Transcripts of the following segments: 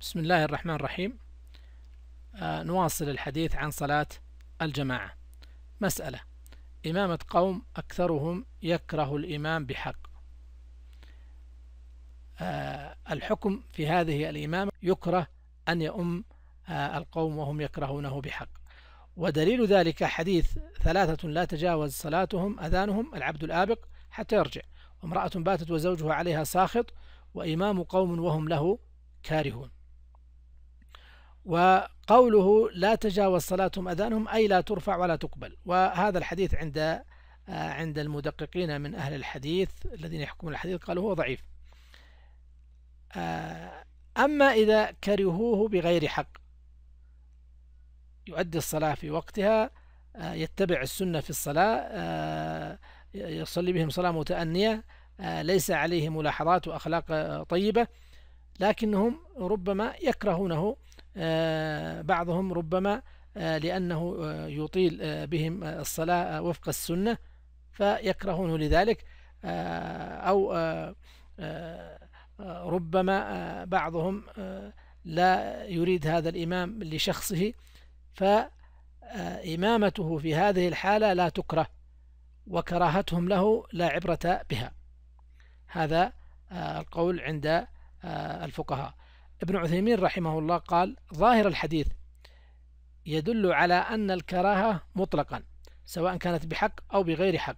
بسم الله الرحمن الرحيم. آه نواصل الحديث عن صلاة الجماعة. مسألة إمامة قوم أكثرهم يكره الإمام بحق. آه الحكم في هذه الإمامة يكره أن يؤم آه القوم وهم يكرهونه بحق. ودليل ذلك حديث ثلاثة لا تجاوز صلاتهم أذانهم العبد الآبق حتى يرجع. وامرأة باتت وزوجها عليها ساخط وإمام قوم وهم له كارهون. وقوله لا تجاوز صلاتهم أذانهم أي لا ترفع ولا تقبل. وهذا الحديث عند آه، عند المدققين من أهل الحديث الذين يحكمون الحديث قالوا هو ضعيف. آه، أما إذا كرهوه بغير حق يؤدي الصلاة في وقتها آه، يتبع السنة في الصلاة يصلي بهم صلاة متأنية ليس عليه ملاحظات وأخلاق طيبة لكنهم ربما يكرهونه. بعضهم ربما آه، لأنه آه، يطيل بهم الصلاة وفق السنة فيكرهونه لذلك. أو ربما بعضهم لا يريد هذا الإمام لشخصه فإمامته في هذه الحالة لا تكره وكراهتهم له لا عبرة بها. هذا القول عند الفقهاء. ابن عثيمين رحمه الله قال ظاهر الحديث يدل على أن الكراهة مطلقا سواء كانت بحق أو بغير حق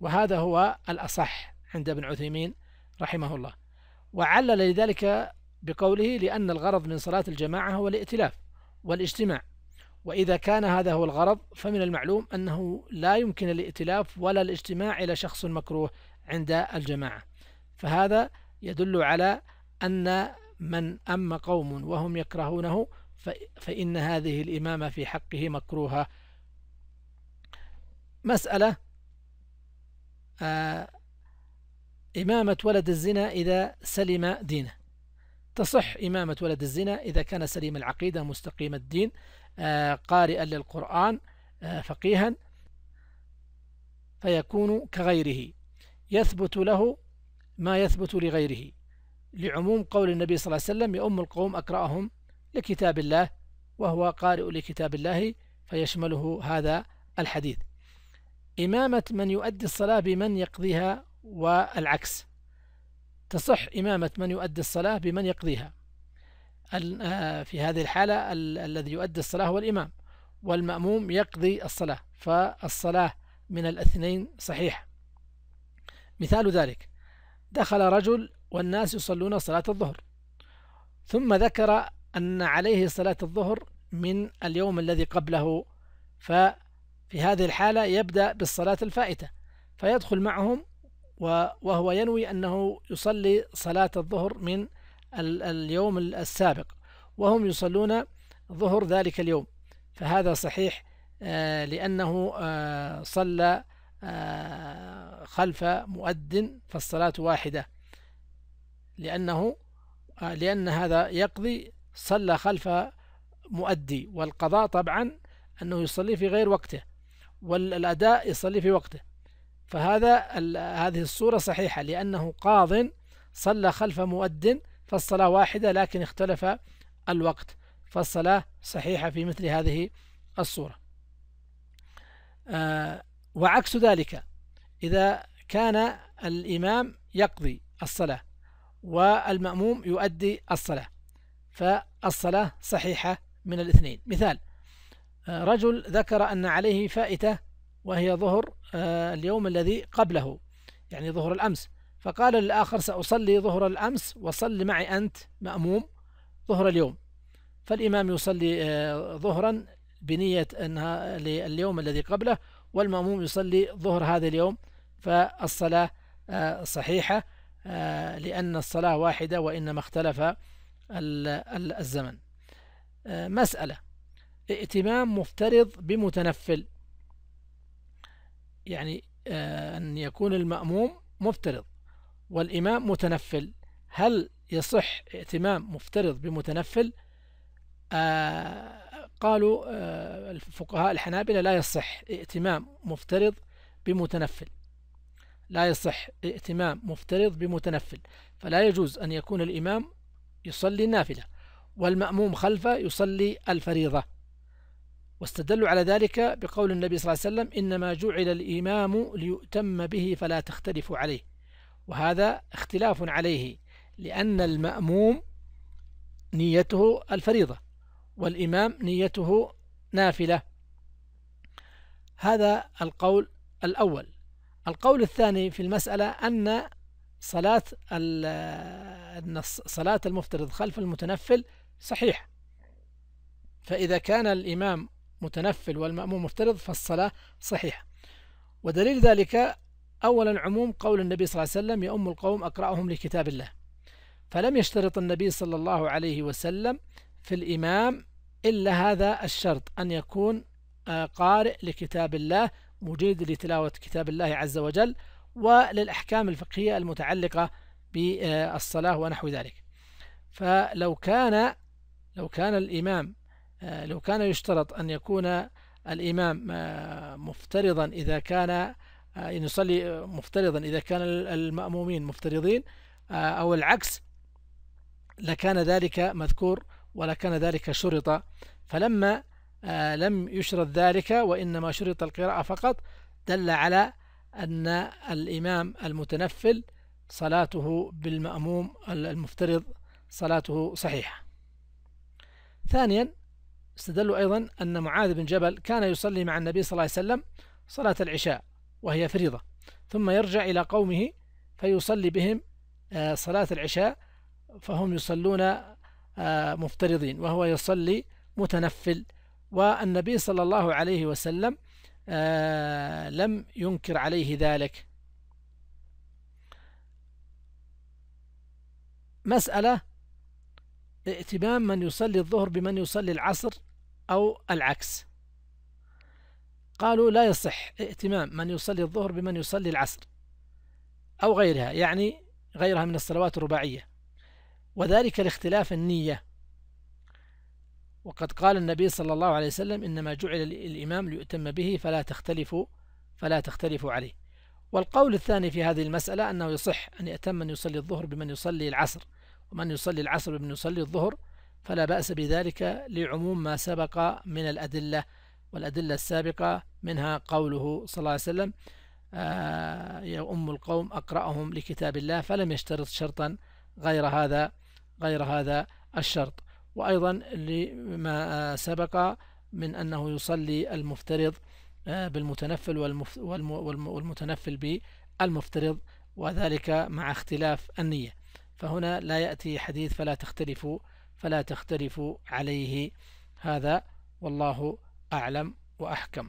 وهذا هو الأصح عند ابن عثيمين رحمه الله. وعلل لذلك بقوله لأن الغرض من صلاة الجماعة هو الائتلاف والاجتماع وإذا كان هذا هو الغرض فمن المعلوم أنه لا يمكن الائتلاف ولا الاجتماع إلى شخص مكروه عند الجماعة. فهذا يدل على أن من أما قوم وهم يكرهونه فإن هذه الإمامة في حقه مكروهة. مسألة آه إمامة ولد الزنا إذا سلم دينه. تصح إمامة ولد الزنا إذا كان سليم العقيدة مستقيم الدين آه قارئا للقرآن آه فقيها فيكون كغيره. يثبت له ما يثبت لغيره. لعموم قول النبي صلى الله عليه وسلم يؤم القوم أقرأهم لكتاب الله وهو قارئ لكتاب الله فيشمله هذا الحديث. إمامة من يؤدي الصلاة بمن يقضيها والعكس. تصح إمامة من يؤدي الصلاة بمن يقضيها. آه، في هذه الحالة الذي يؤدي الصلاة هو الإمام والمأموم يقضي الصلاة فالصلاة من الاثنين صحيحة مثال ذلك دخل رجل والناس يصلون صلاة الظهر. ثم ذكر أن عليه صلاة الظهر من اليوم الذي قبله ففي هذه الحالة يبدأ بالصلاة الفائتة فيدخل معهم وهو ينوي أنه يصلي صلاة الظهر من اليوم السابق وهم يصلون ظهر ذلك اليوم. فهذا صحيح آه، لأنه آه، صلى آه، خلف مؤذن فالصلاة واحدة. لأنه آه، لأن هذا يقضي صلى خلف مؤدي والقضاء طبعا أنه يصلي في غير وقته والأداء يصلي في وقته. فهذا هذه الصورة صحيحة لأنه قاض صلى خلف مؤد فالصلاة واحدة لكن اختلف الوقت فالصلاة صحيحة في مثل هذه الصورة. آه وعكس ذلك إذا كان الإمام يقضي الصلاة والمأموم يؤدي الصلاة فالصلاة صحيحة من الاثنين. مثال آه، رجل ذكر أن عليه فائتة وهي ظهر آه، اليوم الذي قبله يعني ظهر الأمس. فقال للآخر سأصلي ظهر الأمس وصل معي أنت مأموم ظهر اليوم. فالإمام يصلي آه، ظهرا بنية أنها لليوم الذي قبله والمأموم يصلي ظهر هذا اليوم فالصلاة صحيحة لأن الصلاة واحدة وإنما اختلف الزمن. آه، مسألة. ائتمام مفترض بمتنفل. يعني آه، أن يكون المأموم مفترض والإمام متنفل. هل يصح ائتمام مفترض بمتنفل؟ قالوا الفقهاء الحنابلة لا يصح ائتمام مفترض بمتنفل. لا يصح ائتمام مفترض بمتنفل فلا يجوز أن يكون الإمام يصلي النافلة والمأموم خلفه يصلي الفريضة. واستدلوا على ذلك بقول النبي صلى الله عليه وسلم إنما جعل الإمام ليؤتم به فلا تختلفوا عليه. وهذا اختلاف عليه لأن المأموم نيته الفريضة والإمام نيته نافلة. هذا القول الأول. القول الثاني في المسألة أن صلاة صلاة المفترض خلف المتنفل صحيح. فإذا كان الإمام متنفل والمأموم مفترض فالصلاة صحيحة. ودليل ذلك أولا عموم قول النبي صلى الله عليه وسلم يؤم القوم أقرأهم لكتاب الله. فلم يشترط النبي صلى الله عليه وسلم في الإمام إلا هذا الشرط أن يكون آه، قارئ لكتاب الله مجيد لتلاوة كتاب الله عز وجل وللأحكام الفقهية المتعلقة بالصلاة ونحو ذلك. فلو كان لو كان الإمام آه، لو كان يشترط أن يكون الإمام آه، مفترضا إذا كان أن يصلي مفترضا إذا كان المأمومين مفترضين أو العكس لكان ذلك مذكور ولكان ذلك شرط. فلما آه، لم يشرط ذلك وإنما شرط القراءة فقط دل على أن الإمام المتنفل صلاته بالمأموم المفترض صلاته صحيحة. ثانيا استدلوا أيضا أن معاذ بن جبل كان يصلي مع النبي صلى الله عليه وسلم صلاة العشاء وهي فريضة ثم يرجع إلى قومه فيصلي بهم آه، صلاة العشاء فهم يصلون آه، مفترضين وهو يصلي متنفل والنبي صلى الله عليه وسلم آه، لم ينكر عليه ذلك. مسألة ائتمام من يصلي الظهر بمن يصلي العصر أو العكس. قالوا لا يصح ائتمام من يصلي الظهر بمن يصلي العصر أو غيرها يعني غيرها من الصلوات الرباعية. وذلك لاختلاف النية. وقد قال النبي صلى الله عليه وسلم إنما جعل الإمام ليؤتم به فلا تختلفوا فلا تختلفوا عليه. والقول الثاني في هذه المسألة أنه يصح أن يأتم من يصلي الظهر بمن يصلي العصر ومن يصلي العصر بمن يصلي الظهر فلا بأس بذلك لعموم ما سبق من الأدلة والأدلة السابقة منها قوله صلى الله عليه وسلم آه يا أم القوم أقرأهم لكتاب الله فلم يشترط شرطا غير هذا غير هذا الشرط. وأيضا لما سبق من أنه يصلي المفترض آه، بالمتنفل والمتنفل بالمفترض وذلك مع اختلاف النية. فهنا لا يأتي حديث فلا تختلفوا فلا تختلفوا عليه. هذا والله أعلم وأحكم.